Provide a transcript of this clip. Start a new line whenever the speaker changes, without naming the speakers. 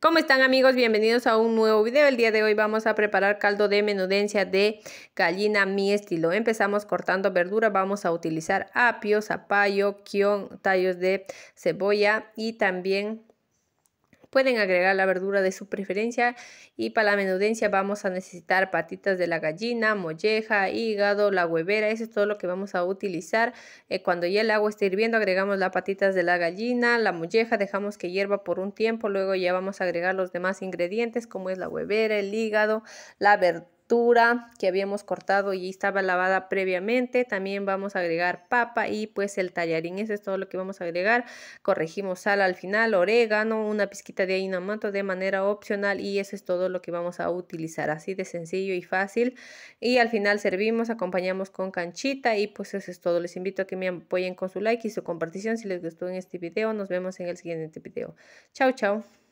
¿Cómo están amigos? Bienvenidos a un nuevo video. El día de hoy vamos a preparar caldo de menudencia de gallina mi estilo. Empezamos cortando verdura. Vamos a utilizar apio, zapallo, kion, tallos de cebolla y también Pueden agregar la verdura de su preferencia y para la menudencia vamos a necesitar patitas de la gallina, molleja, hígado, la huevera, eso es todo lo que vamos a utilizar. Eh, cuando ya el agua esté hirviendo agregamos las patitas de la gallina, la molleja, dejamos que hierva por un tiempo, luego ya vamos a agregar los demás ingredientes como es la huevera, el hígado, la verdura que habíamos cortado y estaba lavada previamente. También vamos a agregar papa y pues el tallarín. Eso es todo lo que vamos a agregar. Corregimos sal al final, orégano, una pizquita de ainomato de manera opcional y eso es todo lo que vamos a utilizar. Así de sencillo y fácil. Y al final servimos, acompañamos con canchita y pues eso es todo. Les invito a que me apoyen con su like y su compartición si les gustó en este video. Nos vemos en el siguiente video. Chao, chao.